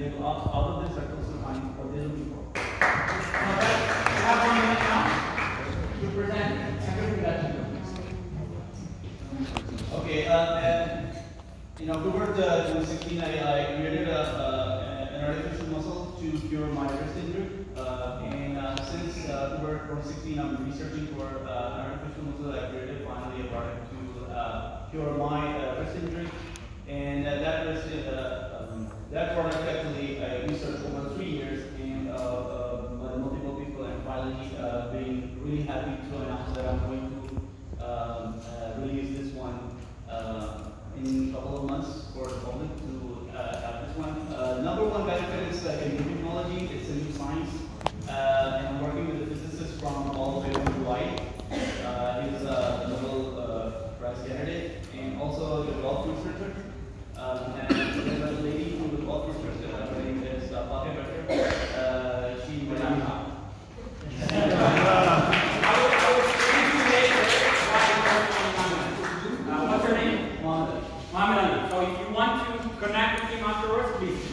they out, out of their circles to find what they're looking for. Now, that- you have one minute now to present everything that you do. Okay, uh, in October the 2016, I, I created a, uh, an artificial muscle to cure my wrist injury. Uh, and uh, since uh, October 2016, I'm researching for uh, an artificial muscle. I created finally a product to uh, cure my uh, wrist injury. And uh, that was uh, um, that product actually I researched over three years and uh, uh, multiple people and finally uh, being really happy to announce that I'm going to um, uh, release this one uh, in a couple of months for the public to uh, have this one. Uh, number one benefit is a new technology, it's a new science, uh, and I'm working with a physicist from all the way from Hawaii. Uh, he's a Nobel uh, Prize candidate and also the golf researcher. Um, and there's a lady from the golf researcher, her name is uh, Fateh Bakr. Uh, she went out. I will, I will speak to you later why you work on Muhammad. Uh, Muhammad Ali. So if you want to connect with him afterwards, please